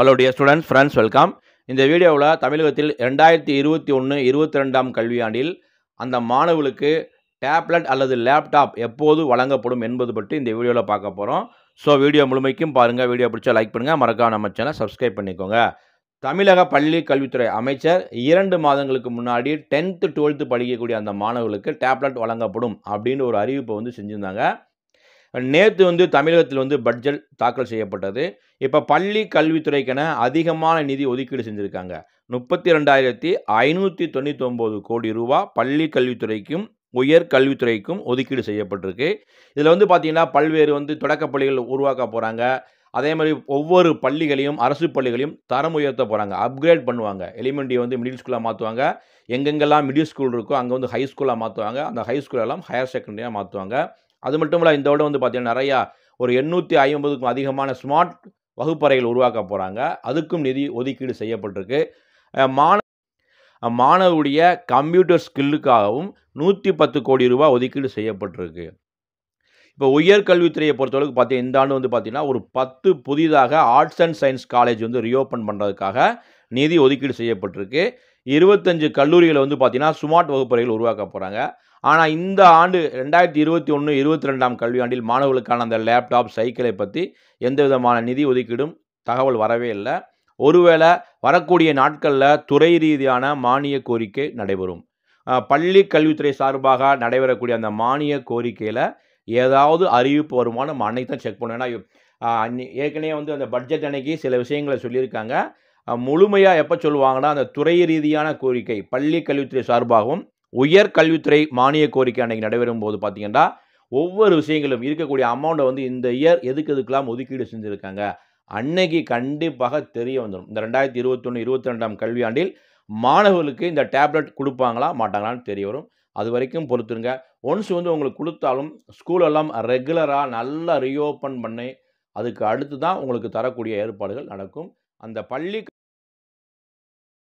Hello dear students friends welcome இந்த வீடியோவில் தமிழகத்தில் ரெண்டாயிரத்தி இருபத்தி ஒன்று இருபத்தி ரெண்டாம் கல்வியாண்டில் அந்த மாணவர்களுக்கு டேப்லெட் அல்லது லேப்டாப் எப்போது வழங்கப்படும் என்பது பற்றி இந்த வீடியோவில் பார்க்க போகிறோம் ஸோ வீடியோ முழுமைக்கும் பாருங்கள் வீடியோ பிடிச்சா லைக் பண்ணுங்கள் மறக்காம நம்ம சேனல் சப்ஸ்கிரைப் பண்ணிக்கோங்க. தமிழக பள்ளி கல்வித்துறை அமைச்சர் இரண்டு மாதங்களுக்கு முன்னாடி டென்த்து டுவெல்த்து படிக்கக்கூடிய அந்த மாணவர்களுக்கு டேப்லெட் வழங்கப்படும் அப்படின்னு ஒரு அறிவிப்பை வந்து செஞ்சுருந்தாங்க. நேற்று வந்து தமிழகத்தில் வந்து பட்ஜெட் தாக்கல் செய்யப்பட்டது. இப்போ பள்ளி கல்வித்துறைக்கென அதிகமான நிதி ஒதுக்கீடு செஞ்சுருக்காங்க. முப்பத்தி ரெண்டாயிரத்தி ஐநூற்றி தொண்ணூற்றி ஒம்பது கோடி ரூபா பள்ளி கல்வித்துறைக்கும் உயர் கல்வித்துறைக்கும் ஒதுக்கீடு செய்யப்பட்டிருக்கு. இதில் வந்து பார்த்திங்கன்னா பல்வேறு வந்து தொடக்கப் பள்ளிகள் உருவாக்க போகிறாங்க அதே மாதிரி ஒவ்வொரு பள்ளிகளையும் அரசு பள்ளிகளையும் தரம் உயர்த்த போகிறாங்க அப்கிரேட் பண்ணுவாங்க. எலிமெண்ட்ரி வந்து மிடில் ஸ்கூலாக மாற்றுவாங்க எங்கெங்கெல்லாம் மிடில் ஸ்கூல் இருக்கோ அங்கே வந்து ஹை ஸ்கூலாக மாற்றுவாங்க அந்த ஹை ஸ்கூலெல்லாம் ஹையர் செகண்டரியாக மாற்றுவாங்க அது மட்டும் இல்லை இந்த விட வந்து பார்த்திங்கன்னா நிறையா ஒரு எண்ணூற்றி ஐம்பதுக்கும் அதிகமான ஸ்மார்ட் வகுப்பறைகள் உருவாக்க போகிறாங்க அதுக்கும் நிதி ஒதுக்கீடு செய்யப்பட்டிருக்கு. மாண மாணவருடைய கம்ப்யூட்டர் ஸ்கில்லுக்காகவும் நூற்றி பத்து கோடி ரூபாய் ஒதுக்கீடு செய்யப்பட்டிருக்கு. இப்போ உயர்கல்வித்துறையை பொறுத்தளவுக்கு பார்த்தீங்கன்னா இந்த ஆண்டு வந்து பார்த்திங்கன்னா ஒரு பத்து புதிதாக ஆர்ட்ஸ் அண்ட் சயின்ஸ் காலேஜ் வந்து ரீஓப்பன் பண்ணுறதுக்காக நிதி ஒதுக்கீடு செய்யப்பட்டிருக்கு. இருபத்தஞ்சு கல்லூரிகளை வந்து பார்த்திங்கன்னா ஸ்மார்ட் வகுப்பறைகள் உருவாக்க போகிறாங்க ஆனால் இந்த ஆண்டு ரெண்டாயிரத்தி இருபத்தி ஒன்று இருபத்தி ரெண்டாம் கல்வியாண்டில் மாணவர்களுக்கான அந்த லேப்டாப் சைக்கிளை பற்றி எந்த விதமான நிதி ஒதுக்கீடும் தகவல் வரவே இல்லை. ஒருவேளை வரக்கூடிய நாட்களில் துறை ரீதியான மானிய கோரிக்கை நடைபெறும். பள்ளி கல்வித்துறை சார்பாக நடைபெறக்கூடிய அந்த மானிய கோரிக்கையில் ஏதாவது அறிவிப்பு வருமானம் நம்ம அன்னைக்கு தான் செக் பண்ணுவேன் ஏன்னா ஏற்கனவே வந்து அந்த பட்ஜெட் அன்னைக்கு சில விஷயங்களை சொல்லியிருக்காங்க. முழுமையாக எப்போ சொல்லுவாங்கன்னா அந்த துறை ரீதியான கோரிக்கை பள்ளி கல்வித்துறை சார்பாகவும் உயர் கல்வித்துறை மானிய கோரிக்கை அன்றைக்கி நடைபெறும் போது பார்த்தீங்கன்னா ஒவ்வொரு விஷயங்களும் இருக்கக்கூடிய அமௌண்ட்டை வந்து இந்த இயர் எதுக்கு எதுக்கெல்லாம் ஒதுக்கீடு செஞ்சுருக்காங்க அன்னைக்கு கண்டிப்பாக தெரிய வந்துடும் இந்த ரெண்டாயிரத்தி இருபத்தொன்று இருபத்தி ரெண்டாம் கல்வியாண்டில் மாணவர்களுக்கு இந்த டேப்லெட் கொடுப்பாங்களா மாட்டாங்களான்னு தெரிய வரும். அது வரைக்கும் பொறுத்துருங்க. ஒன்ஸ் வந்து உங்களுக்கு கொடுத்தாலும் ஸ்கூலெல்லாம் ரெகுலராக நல்லா ரீஓப்பன் பண்ணி அதுக்கு அடுத்து தான் உங்களுக்கு தரக்கூடிய ஏற்பாடுகள் நடக்கும். அந்த பள்ளி